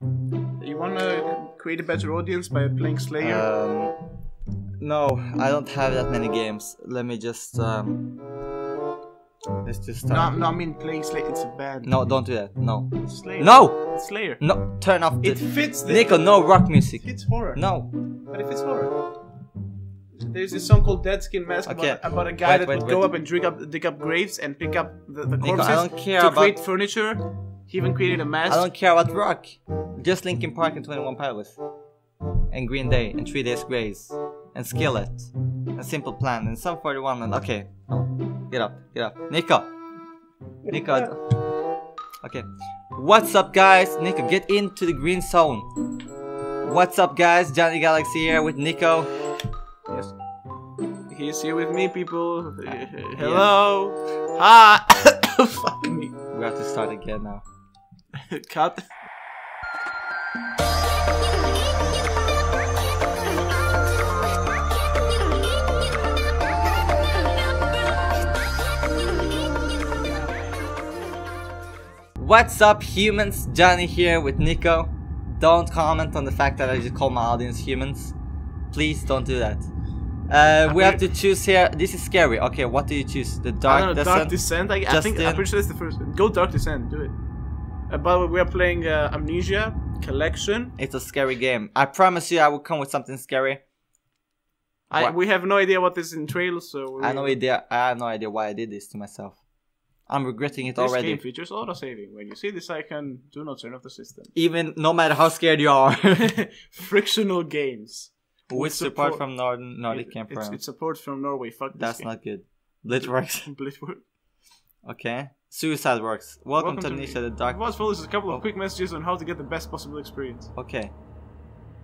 You wanna create a better audience by playing Slayer? Um, no, I don't have that many games. Let me just um. Let's just no, start. no, I mean playing Slayer. It's a band. No, don't do that. No. It's Slayer. No! It's Slayer. No, turn off the. It fits the. Nico, no rock music. It's horror. No. But if it's horror. There's this song called Dead Skin Mask Okay. about, about a guy Wait, that wait, would go wait. up and dig up dig up graves and pick up the, the Nico, corpses I don't care to create furniture. He even created a mask. I don't care about rock. Just Linkin Park and 21 Pilots. And Green Day and Three Days Grace. And Skillet. And Simple Plan and Sum 41 and okay. Oh, get up, get up. Nico. Nico. Okay. What's up guys? Nico, get into the green zone. What's up guys? Jonny Galaxy here with Nico. Yes. He's here with me, people. Ah, Hello. Hi. Fuck me. We have to start again now. Cut. What's up humans? Jonny here with Nico. Don't comment on the fact that I just call my audience humans. Please don't do that. Uh, we have to choose here. This is scary. Okay, what do you choose? The dark know, descent. Dark Descent. I, I think I'm pretty sure that's the first. Go Dark Descent. Do it. Uh, by the way, we are playing uh, Amnesia Collection. It's a scary game. I promise you, I will come with something scary. I, What? we have no idea what this entails, so we, I have no idea. I have no idea why I did this to myself. I'm regretting it This already. game features auto saving. When you see this icon, do not turn off the system. Even no matter how scared you are. Frictional games. with support from Northern Nordic It- Camp it's, it's support from Norway. Fuck this That's game. not good. Blitworks. Blitwork. Okay. Suicide Works. Welcome, Welcome to to Amnesia the Dark. As well as a couple Oh. of quick messages on how to get the best possible experience. Okay.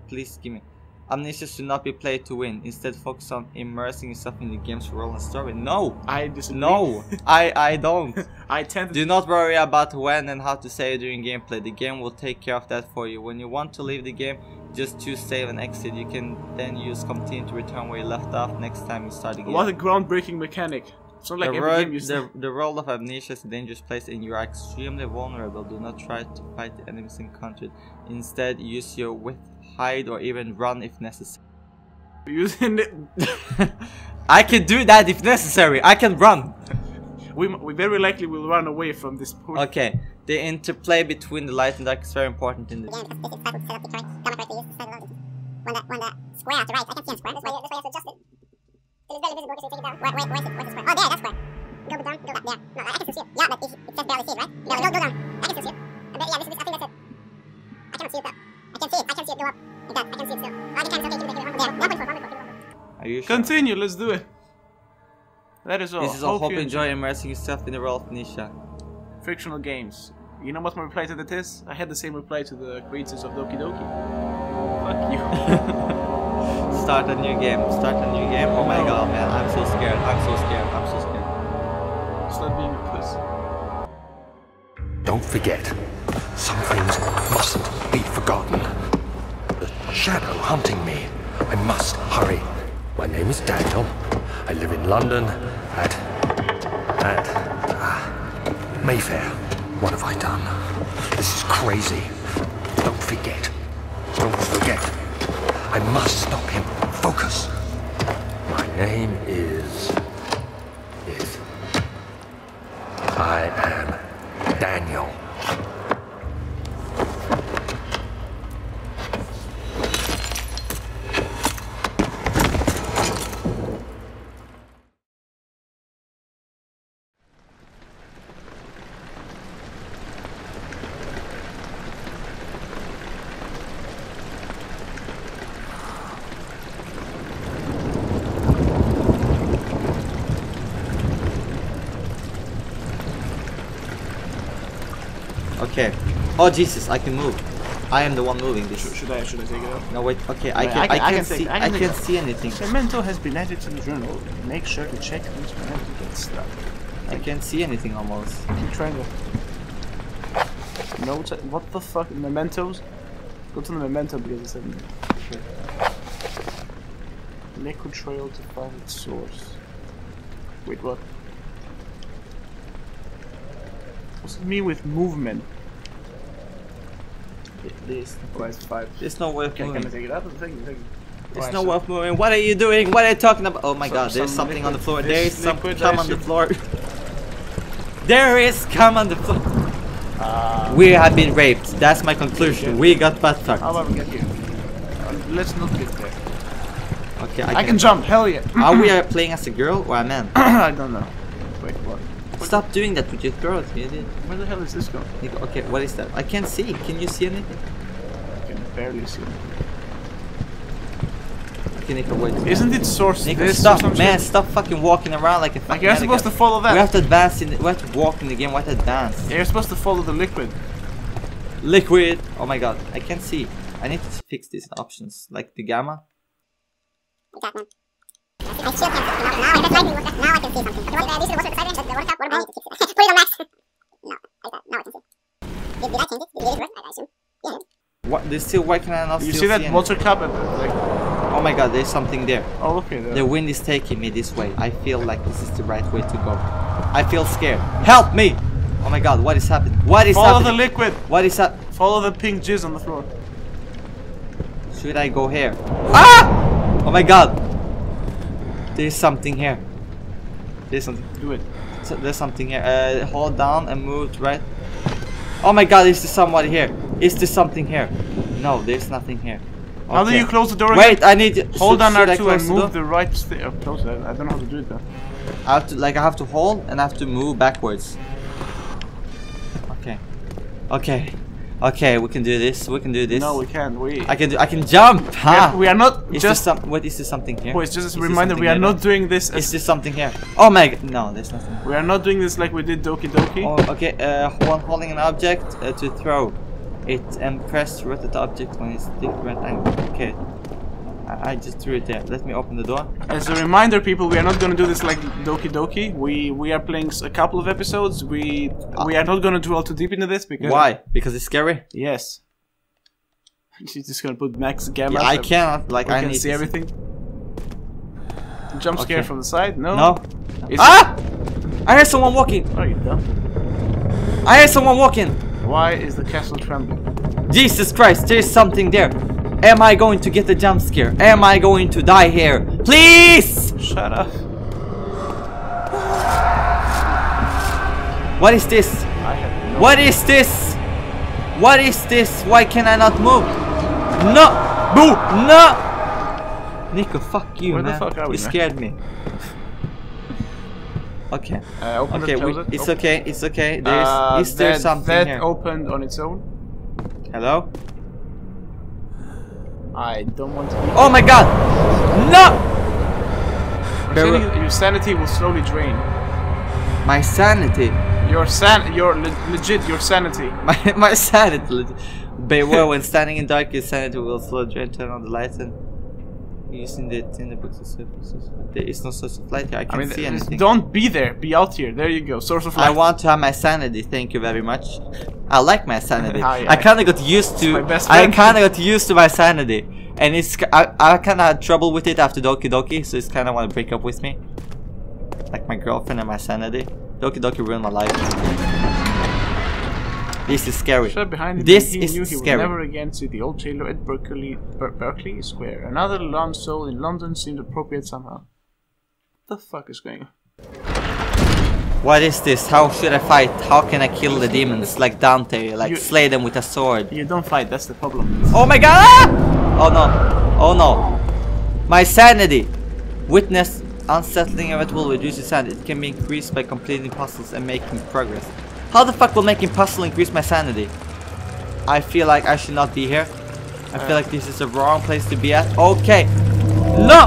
Please give me. Amnesia should not be played to win. Instead, focus on immersing yourself in the game's role and story. No! I disagree. No! I, I don't. I tend to Do not worry about when and how to save during gameplay. The game will take care of that for you. When you want to leave the game, just choose save and exit. You can then use continue to return where you left off next time you start the game. What a groundbreaking mechanic. It's not like the, every ro- game you the, the role of Amnesia is a dangerous place and you are extremely vulnerable. Do not try to fight the enemies encountered. Instead, use your wit, hide, or even run if necessary. using it. I can do that if necessary. I can run. We, we very likely will run away from this poor. Okay, the interplay between the light and dark is very important in the Again, because this is titled set up the correct gamma correctly used to set When the when the square at the right, I can see a square. This way, this way you have to adjust it. It is barely visible because take it down. Where, where, where's it? Where's the square? Oh, there, that's square. Go down, go back there. No, I can still see it. Yeah, but it, it says barely see right? Yeah, go, go down. I can still see it. I bet, yeah, this is, I think that's it. I cannot see it though. I can see it. I can see it go up. Like that. I can see it still. Oh, I can, it's okay. Keep it, keep it. There. 1.4, 1.4, Are you sure? Continue, let's do it. That is all. This is all. Hope you you enjoy immersing yourself in the role of Amnesia. Frictional games. You know what my reply to that is? I had the same reply to the creators of Doki Doki. Fuck you. Start a new game. Start a new game. Oh my god, man. I'm so scared. I'm so scared. I'm so scared. Stop being a puss. Don't forget, some things mustn't be forgotten. The shadow hunting me. I must hurry. My name is Daniel. I live in London at. at. ah, Mayfair. What have I done? This is crazy. Don't forget. Don't forget. I must stop him. Focus. My name is. is. I am Daniel. Okay. Oh Jesus, I can move. I am the one moving this. Should I should I take it out? No wait. Okay, I Wait, can. I I can- can, I can take- see. I I can can, take it. see anything. Cemento has been added to the journal. Make sure to check these whenever you get stuck. I can't see anything almost. Keep trying to. Notes. What the fuck? Mementos? Go to the memento because it's in. Shit. Liquid trail to find its source. Wait, what? What's it mean with movement? There's, Why is it five? there's no way of Okay, can I moving. take it out? Take it, take it. There's Alright, no way of moving. What are you doing? What are you talking about? Oh my Some- god, there's some something on the floor. There is some cum I on the floor. there is cum on the floor. Uh, We have been raped. That's my conclusion. We got butt fucked. how about we get here? Uh, let's not get there. Okay, I, can can jump, hell yeah. Are we playing as a girl or a man? I don't know. Wait, what? Stop doing that with your throat, you idiot. Where the hell is this going? Nico, Okay, what is that? I can't see. Can you see anything? I can barely see. Okay, Nico, wait. Isn't it source Nico, this stop, some man! Stop fucking walking around like a fucking Like you're supposed to follow that. We have to advance in. The, we have to walk in the game. We have to advance. Yeah, you're supposed to follow the liquid. Liquid. Oh my god, I can't see. I need to fix these options, like the gamma. Exact, man. My shield can't see. Now, now, that's lightning. Now I can see something. Okay, what, uh, these are the water beside it. The water cup. What about I need to fix it. Put it on max. No, like that. Now I can see. Did, did I change it? Did it work? I assume. Yeah. What? There's still. Why can I not You still see that anything? water cup at the, like, Oh my god, there's something there. oh okay, there. The wind is taking me this way. I feel like this is the right way to go. I feel scared. Help me! Oh my god, what is happening? What is Follow the liquid. what is that? Follow the pink jizz on the floor. Should I go here? Ah! Oh my god! There's something here. There's something. Do it. So there's something here. Uh, hold down and move right. Oh my god, is there somebody here? Is there something here? No, there's nothing here. How do Okay. you close the door? Wait? I need. To hold down should I R2 and move door? the right stick. Oh, close it. I don't know how to do it though. I have to like I have to hold and I have to move backwards. Okay. Okay. Okay, we can do this. We can do this. No, we can't. We. I can do I can jump. we, Ha. are, we are not Is just. some what is there something here? Boys, just as Is a reminder, we are not doing this. Is there something here? Oh my god. No, there's nothing. we are not doing this like we did Doki Doki. Oh, okay. Uh, while holding an object uh, to throw it and press rotate the object when it's different angle. Okay. I, just threw it there. Let me open the door. As a reminder, people, we are not gonna do this like Doki Doki. We we are playing a couple of episodes. We we are not gonna dwell too deep into this because Why? Because it's scary. Yes. She's just gonna put max gamma. Yeah, I cannot. Like I can need see everything. Jump scare Okay. from the side? No. No. Is Ah! I hear someone walking. It, oh, you dumb. I hear someone walking. Why is the castle trembling? Jesus Christ, there's something there. Am I going to get a jump scare? Am I going to die here? Please! Shut up. What is this? I have no. What is this? What is this? Why can I not move? No! Boo! No! Nico, fuck you, Where man. fuck you man? scared me. Okay. Uh, Okay, we, it's open. okay, it's okay. There's, Uh, is there that, something that here? opened on its own. Hello? I don't want to. Be Oh my god! No! Your sanity, your sanity will slowly drain. My sanity. Your san, your le- legit, your sanity. My, my sanity. Beware when standing in dark, your sanity will slowly drain. Turn on the lights and using the tinderboxes and uh, surfaces. There is no source of light here. I I can't mean, see th- anything. don't be there. Be out here. There you go. Source of light. I want to have my sanity. Thank you very much. I like my sanity. Hi, I kind of got used to. my best I kind of got used to my sanity, and it's. I, I kind of had trouble with it after Doki Doki, so it's kind of want to break up with me. Like my girlfriend and my sanity. Doki Doki ruined my life. This is scary. Shut behind him. This he is knew he scary. would never again see the old jailer at Berkeley, Ber- Berkeley Square. Another lone soul in London seemed appropriate somehow. What the fuck is going on? What is this? How should I fight? How can I kill the demons like Dante? Like You- slay them with a sword? You don't fight. That's the problem. Oh my god! Ah! Oh no. Oh no. My sanity. Witness unsettling event will reduce your sanity. It can be increased by completing puzzles and making progress. How the fuck will making puzzle increase my sanity? I feel like I should not be here. I feel like this is the wrong place to be at. Okay. No!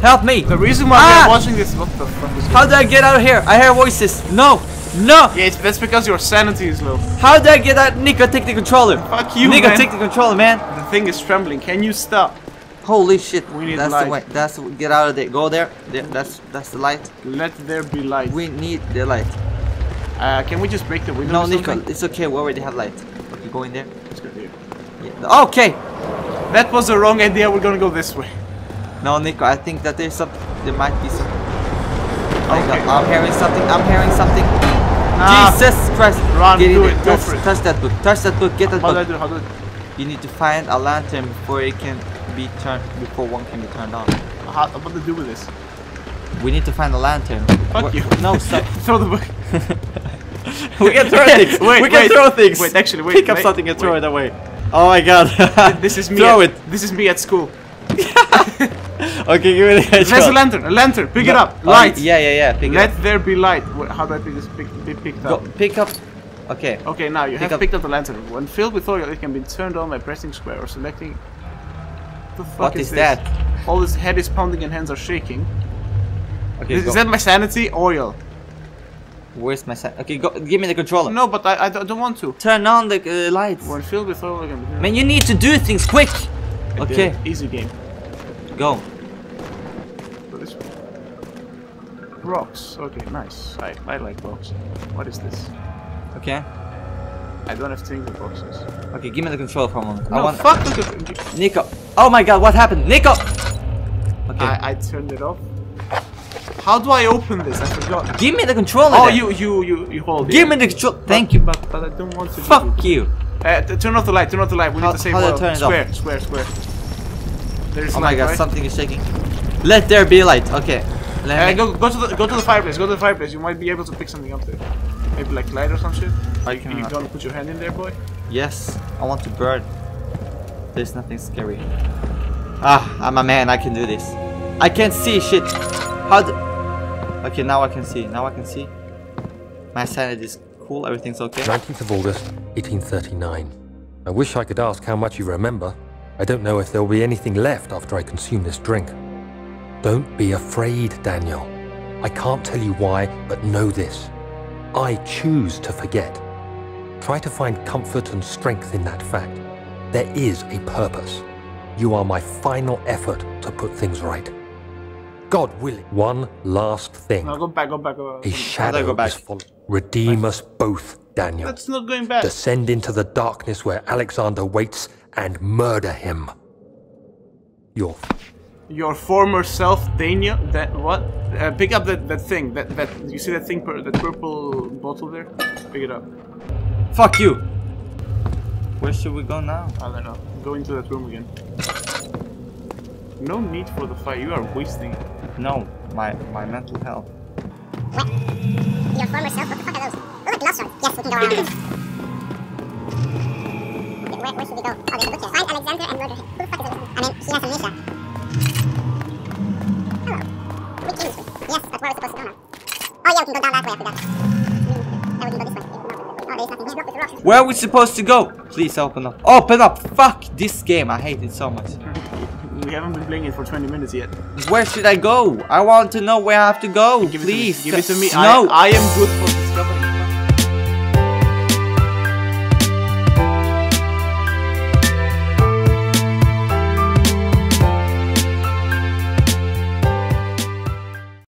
Help me! The reason why Ah! are watching this. What the fuck is How do I get out of here? I hear voices. No! No! Yeah, it's, that's because your sanity is low. How do I get out? Nico, take the controller. Fuck you, Nico, man. take the controller, man. The thing is trembling. Can you stop? Holy shit. We need that's light. the way. That's get out of there. Go there. there. That's that's the light. Let there be light. We need the light. Uh, can we just break the window? No, Nico, it's okay. We already have light. Okay, go in there. Let's go there. Yeah. Okay. That was the wrong idea. We're gonna go this way. No, Nico, I think that there's some. There might be some. Oh Okay. God, I'm hearing something. I'm hearing something. Ah, Jesus Christ. Run, Get do it, go touch, for it. touch that book. Touch that book. Get that How do I book. do? How do I? You need to find a lantern before it can be turned before one can be turned on. How, what to do with this? We need to find a lantern. Fuck Where- you. No, stop. Throw the book. we can throw things. Wait, we can wait. throw things. Wait, actually, wait, Pick up wait, something and throw wait. it away. Oh my god. This is me. Throw at, it. This is me at school. Okay, give me the There's a lantern. A lantern. Pick it up. Oh, Light. yeah, yeah, yeah. Pick Let it there be light. How do I pick this? Pick, be picked up. Go, pick up. Okay. Okay, now you Pick have up- picked up the lantern. When filled with oil, it can be turned on by pressing square or selecting. The fuck What is, is that? All his head is pounding and hands are shaking. Okay. Is, is that my sanity? Oil. Where's my set? Okay, go. Give me the controller. No, but I, I don't don't want to. Turn on the uh, lights. When filled with oil, it can be. Man, you need to do things quick. I did. Okay, Easy game. go. So this one. Rocks. Okay, nice. I, I like rocks. What is this? Okay. I don't have tinderboxes. Okay, give me the controller for a moment. I No, want fuck! Look at Nico. Oh my god, what happened? Nico! Okay. I, I turned it off. How do I open this? I forgot. give me the controller. Oh, then. you you you you hold. Give it. Give me the control. But- Thank you. But but I don't want to. Fuck you. Uh, turn off the light. Turn off the light. We How- need to save how do turn it off? square, square, square. There's Oh my god, right? something is shaking. Let there be light. Okay. Let Uh, me. go go to the go to the fireplace. Go to the fireplace. You might be able to pick something up there. Maybe like light or some shit. I You, you cannot. gonna put your hand in there, boy? Yes, I want to burn. There's nothing scary. Ah, I'm a man. I can do this. I can't see shit. How? Okay, now I can see. Now I can see. My sanity is cool. Everything's okay. 19th of August, 1839. I wish I could ask how much you remember. I don't know if there will be anything left after I consume this drink. Don't be afraid, Daniel. I can't tell you why, but know this. I choose to forget. Try to find comfort and strength in that fact. There is a purpose. You are my final effort to put things right. God willing. One last thing. No, go back. Go back. Go A back. shadow go back? is following. Redeem us both, Daniel. That's not going back. Descend into the darkness where Alexander waits and murder him. Your Your former self, Daniel. That what? Uh, pick up that that thing. That that you see that thing? Pur- that purple bottle there. Pick it up. Fuck you. Where should we go now? I don't know. Go into that room again. No need for the fight. You are wasting. No, my my mental health. What? Your former self? What the fuck are those? Oh, look, love swords. Yes, we can go around this. Okay, where, where should we go? Oh, there's a book here. Find Alexander and murder him. Who the fuck is Alexander? I mean, he has amnesia. Hello. We came this way. Yes, that's where we're supposed to go now. Oh, yeah, we can go down that way after that. Then we can go this way. Oh, there's nothing. He's blocked rocks. Where are we supposed to go? Please open up. Open up! Fuck this game. I hate it so much. We haven't been playing it for 20 minutes yet. Where should I go? I want to know where I have to go. Give Please. it to me. Give it to me. No. I, I am good for